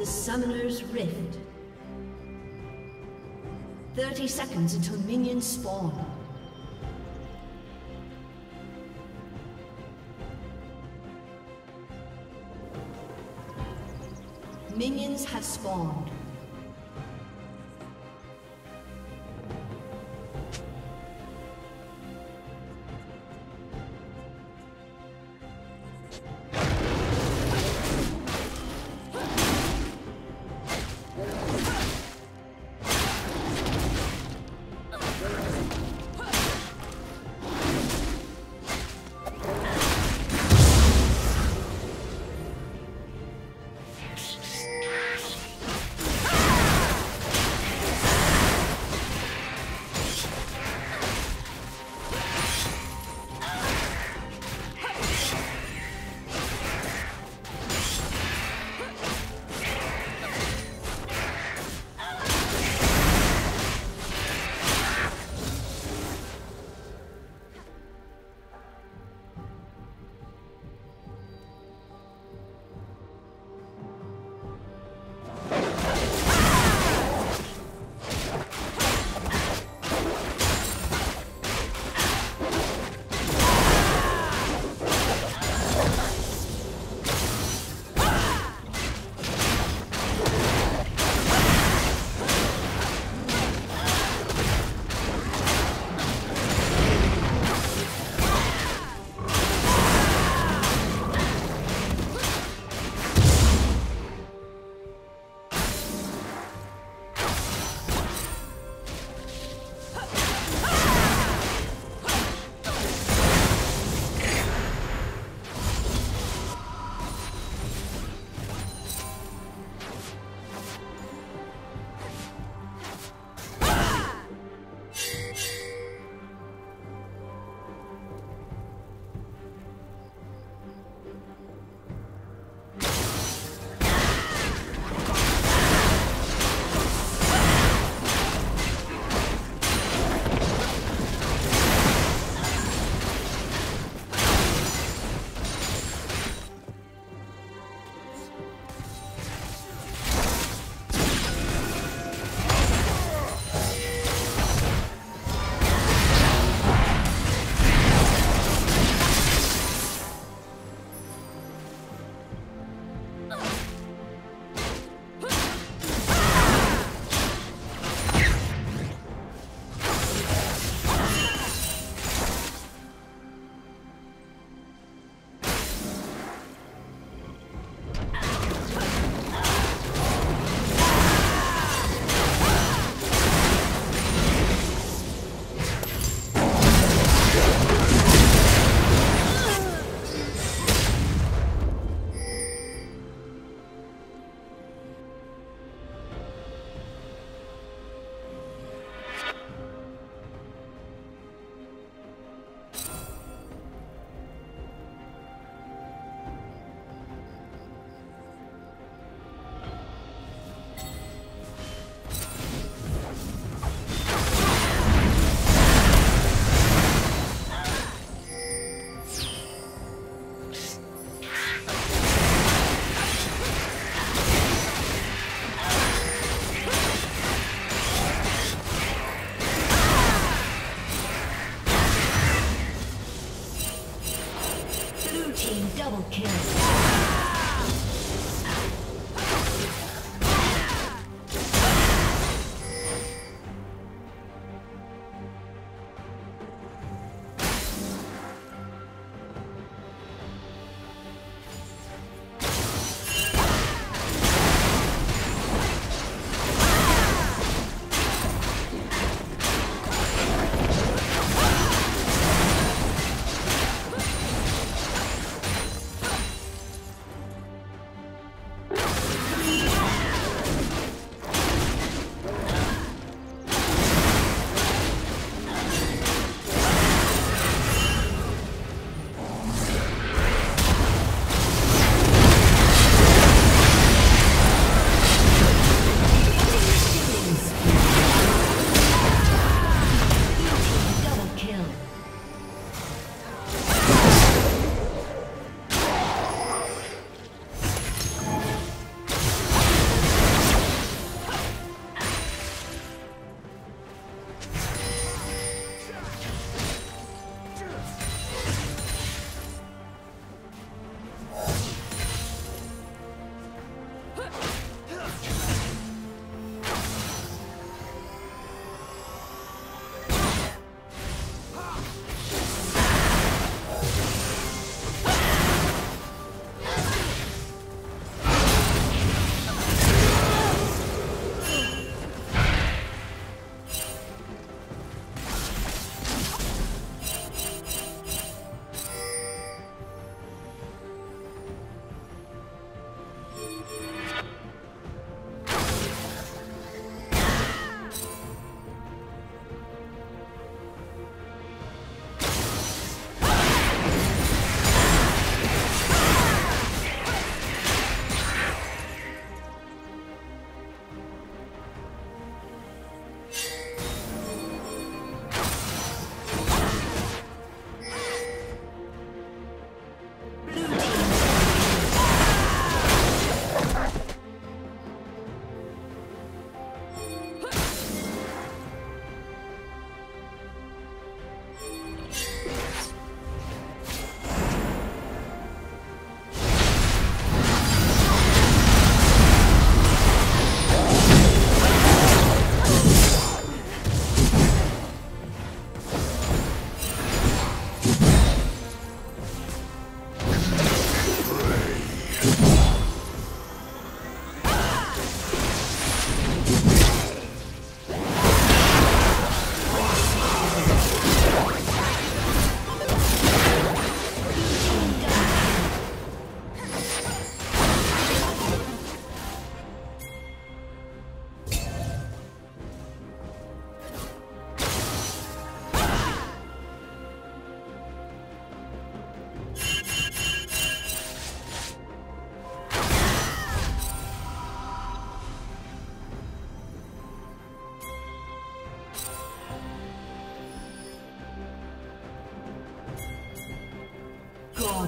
to Summoner's Rift. 30 seconds until minions spawn. Minions have spawned.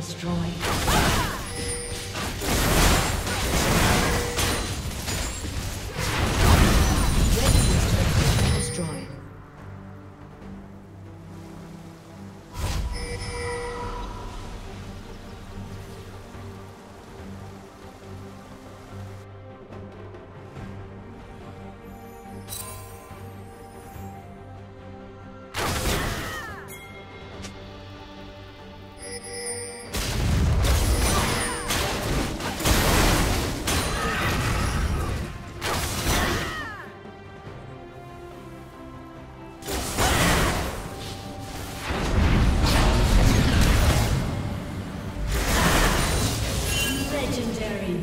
Destroyed. Legendary.